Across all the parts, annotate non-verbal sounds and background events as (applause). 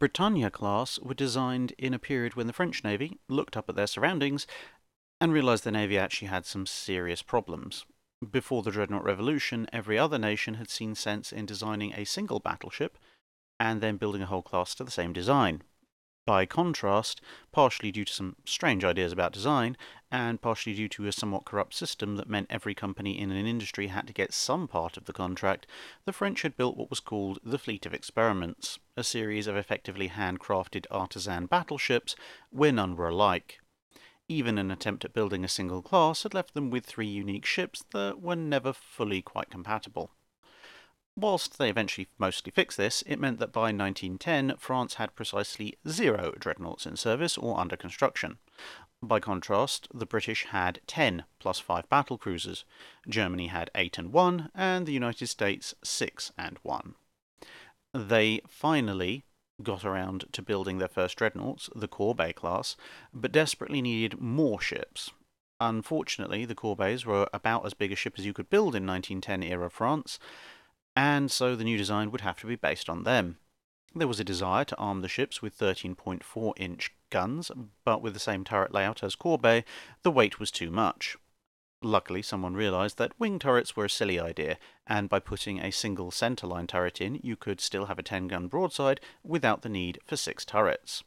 Bretagne class were designed in a period when the French Navy looked up at their surroundings and realised the Navy actually had some serious problems. Before the Dreadnought Revolution, every other nation had seen sense in designing a single battleship and then building a whole class to the same design. By contrast, partially due to some strange ideas about design, and partially due to a somewhat corrupt system that meant every company in an industry had to get some part of the contract, the French had built what was called the Fleet of Experiments, a series of effectively handcrafted artisan battleships where none were alike. Even an attempt at building a single class had left them with three unique ships that were never fully quite compatible. Whilst they eventually mostly fixed this, it meant that by 1910 France had precisely zero dreadnoughts in service or under construction. By contrast, the British had 10 plus 5 battle cruisers, Germany had 8 and 1, and the United States 6 and 1. They finally got around to building their first dreadnoughts, the Courbet class, but desperately needed more ships. Unfortunately, the Courbets were about as big a ship as you could build in 1910 era France, and so the new design would have to be based on them. There was a desire to arm the ships with 13.4 inch guns, but with the same turret layout as Courbet, the weight was too much. Luckily, someone realised that wing turrets were a silly idea, and by putting a single centerline turret in, you could still have a 10 gun broadside without the need for six turrets.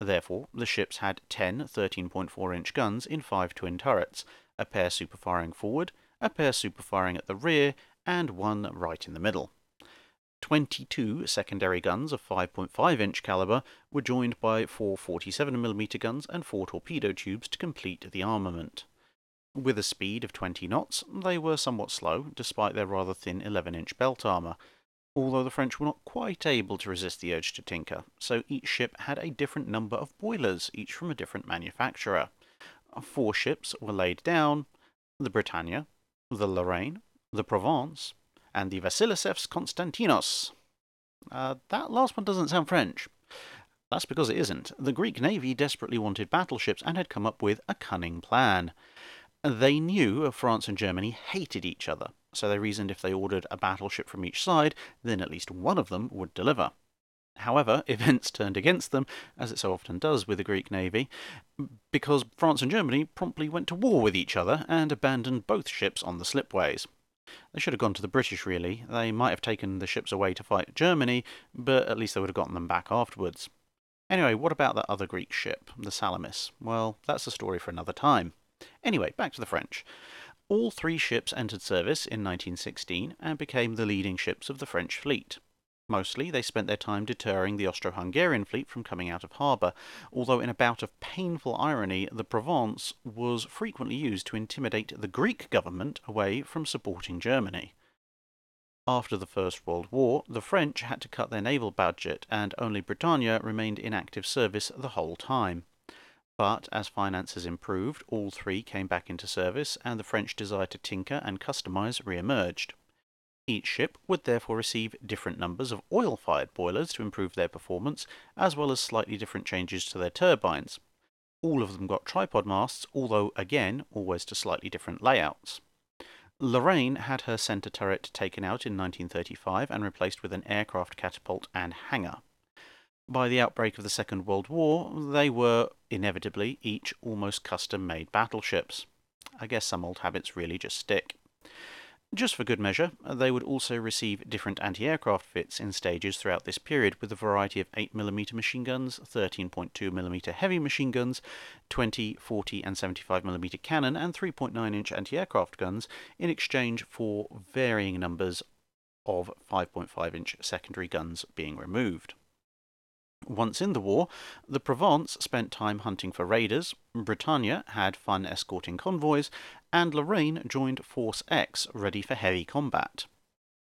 Therefore, the ships had 10 13.4 inch guns in five twin turrets, a pair superfiring forward, a pair superfiring at the rear, and one right in the middle. 22 secondary guns of 5.5 inch caliber were joined by four 47mm guns and four torpedo tubes to complete the armament. With a speed of 20 knots, they were somewhat slow, despite their rather thin 11 inch belt armour, although the French were not quite able to resist the urge to tinker, so each ship had a different number of boilers, each from a different manufacturer. Four ships were laid down the Bretagne, the Lorraine, the Provence, and the Vasilefs Konstantinos. Uh, that last one doesn't sound French. That's because it isn't. The Greek navy desperately wanted battleships and had come up with a cunning plan. They knew France and Germany hated each other, so they reasoned if they ordered a battleship from each side, then at least one of them would deliver. However, (laughs) events turned against them, as it so often does with the Greek navy, because France and Germany promptly went to war with each other and abandoned both ships on the slipways. They should have gone to the British, really. They might have taken the ships away to fight Germany, but at least they would have gotten them back afterwards. Anyway, what about that other Greek ship, the Salamis? Well, that's a story for another time. Anyway, back to the French. All three ships entered service in 1916 and became the leading ships of the French fleet. Mostly, they spent their time deterring the Austro Hungarian fleet from coming out of harbour, although in a bout of painful irony, the Provence was frequently used to intimidate the Greek government away from supporting Germany. After the First World War, the French had to cut their naval budget, and only Bretagne remained in active service the whole time. But as finances improved, all three came back into service, and the French desire to tinker and customise re emerged. Each ship would therefore receive different numbers of oil-fired boilers to improve their performance, as well as slightly different changes to their turbines. All of them got tripod masts, although again, always to slightly different layouts. Lorraine had her centre turret taken out in 1935 and replaced with an aircraft catapult and hangar. By the outbreak of the Second World War, they were, inevitably, each almost custom made battleships. I guess some old habits really just stick. Just for good measure, they would also receive different anti-aircraft fits in stages throughout this period with a variety of 8mm machine guns, 13.2mm heavy machine guns, 20, 40 and 75mm cannon and 3.9-inch anti-aircraft guns in exchange for varying numbers of 5.5-inch secondary guns being removed. Once in the war, the Provence spent time hunting for raiders, Bretagne had fun escorting convoys, and Lorraine joined Force X, ready for heavy combat.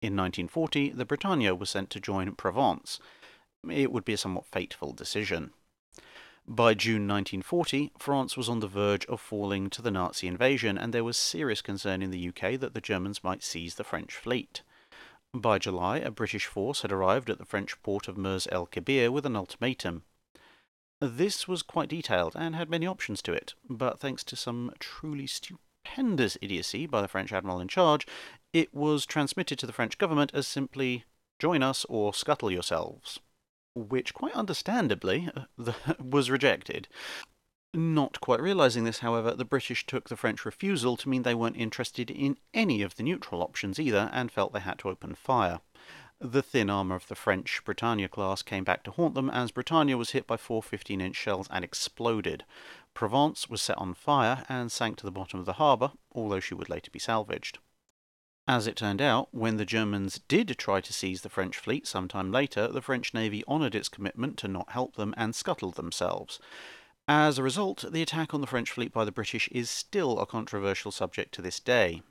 In 1940, the Bretagne was sent to join Provence. It would be a somewhat fateful decision. By June 1940, France was on the verge of falling to the Nazi invasion, and there was serious concern in the UK that the Germans might seize the French fleet. By July, a British force had arrived at the French port of Mers el Kebir with an ultimatum. This was quite detailed and had many options to it, but thanks to some truly stupendous idiocy by the French admiral in charge, it was transmitted to the French government as simply join us or scuttle yourselves. which quite understandably (laughs) was rejected. Not quite realising this, however, the British took the French refusal to mean they weren't interested in any of the neutral options either and felt they had to open fire. The thin armour of the French Bretagne class came back to haunt them as Bretagne was hit by four 15 inch shells and exploded. Provence was set on fire and sank to the bottom of the harbour, although she would later be salvaged. As it turned out, when the Germans did try to seize the French fleet sometime later, the French navy honoured its commitment to not help them and scuttled themselves. As a result, the attack on the French fleet by the British is still a controversial subject to this day.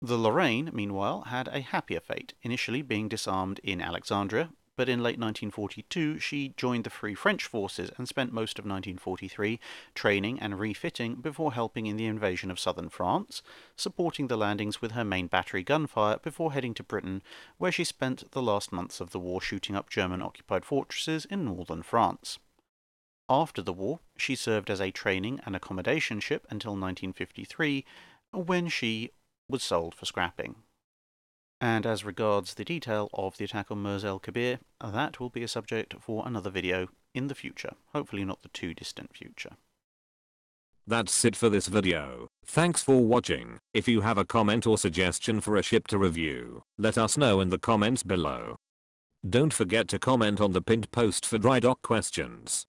The Lorraine, meanwhile, had a happier fate, initially being disarmed in Alexandria, but in late 1942 she joined the Free French forces and spent most of 1943 training and refitting before helping in the invasion of southern France, supporting the landings with her main battery gunfire before heading to Britain, where she spent the last months of the war shooting up German occupied fortresses in northern France. After the war, she served as a training and accommodation ship until 1953, when she was sold for scrapping. And as regards the detail of the attack on Mers el Kebir, that will be a subject for another video in the future, hopefully not the too distant future. That's it for this video. Thanks for watching. If you have a comment or suggestion for a ship to review, let us know in the comments below. Don't forget to comment on the pinned post for dry dock questions.